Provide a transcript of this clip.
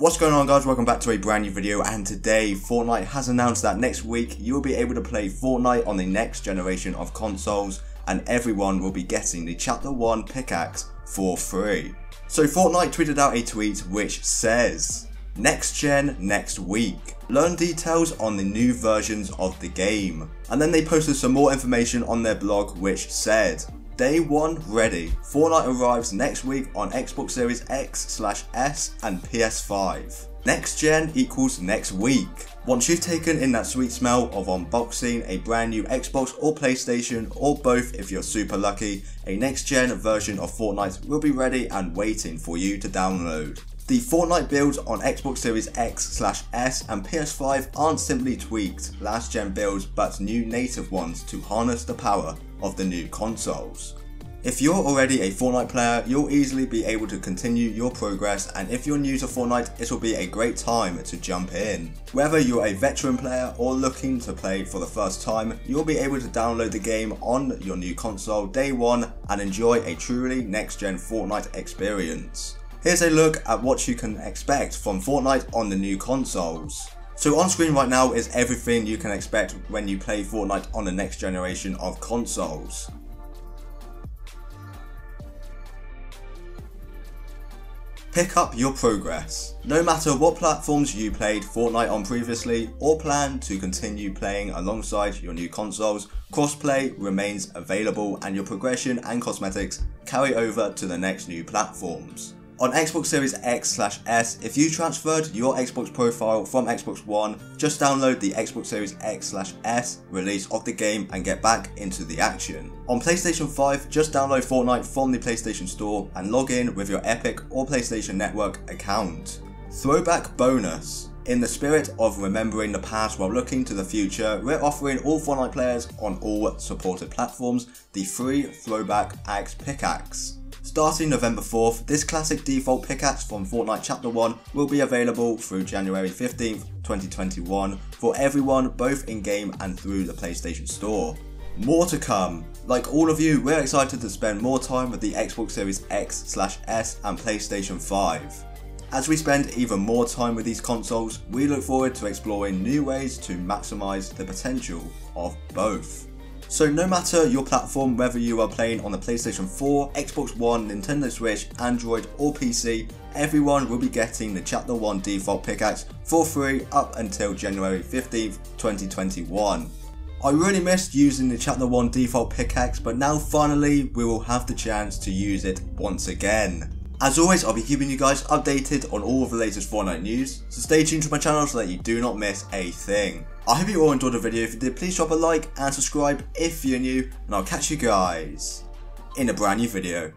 What's going on guys, welcome back to a brand new video and today Fortnite has announced that next week you'll be able to play Fortnite on the next generation of consoles and everyone will be getting the chapter 1 pickaxe for free. So Fortnite tweeted out a tweet which says, Next gen next week. Learn details on the new versions of the game. And then they posted some more information on their blog which said, Day 1 ready. Fortnite arrives next week on Xbox Series X slash S and PS5. Next gen equals next week. Once you've taken in that sweet smell of unboxing a brand new Xbox or PlayStation or both if you're super lucky, a next gen version of Fortnite will be ready and waiting for you to download. The Fortnite builds on Xbox Series X slash S and PS5 aren't simply tweaked last gen builds but new native ones to harness the power of the new consoles. If you're already a Fortnite player, you'll easily be able to continue your progress and if you're new to Fortnite, it'll be a great time to jump in. Whether you're a veteran player or looking to play for the first time, you'll be able to download the game on your new console day one and enjoy a truly next gen Fortnite experience. Here's a look at what you can expect from Fortnite on the new consoles. So on screen right now is everything you can expect when you play Fortnite on the next generation of consoles. Pick up your progress. No matter what platforms you played Fortnite on previously or plan to continue playing alongside your new consoles, crossplay remains available and your progression and cosmetics carry over to the next new platforms. On Xbox Series X slash S, if you transferred your Xbox profile from Xbox One, just download the Xbox Series X slash S release of the game and get back into the action. On PlayStation 5, just download Fortnite from the PlayStation Store and log in with your Epic or PlayStation Network account. Throwback bonus. In the spirit of remembering the past while looking to the future, we're offering all Fortnite players on all supported platforms the free Throwback Axe Pickaxe. Starting November 4th, this classic default pickaxe from Fortnite Chapter 1 will be available through January 15th, 2021 for everyone both in-game and through the PlayStation Store. More to come. Like all of you, we're excited to spend more time with the Xbox Series X slash S and PlayStation 5. As we spend even more time with these consoles, we look forward to exploring new ways to maximise the potential of both. So no matter your platform, whether you are playing on the PlayStation 4, Xbox One, Nintendo Switch, Android or PC, everyone will be getting the Chapter 1 default pickaxe for free up until January 15th, 2021. I really missed using the Chapter 1 default pickaxe, but now finally we will have the chance to use it once again. As always, I'll be keeping you guys updated on all of the latest Fortnite news, so stay tuned to my channel so that you do not miss a thing. I hope you all enjoyed the video. If you did, please drop a like and subscribe if you're new, and I'll catch you guys in a brand new video.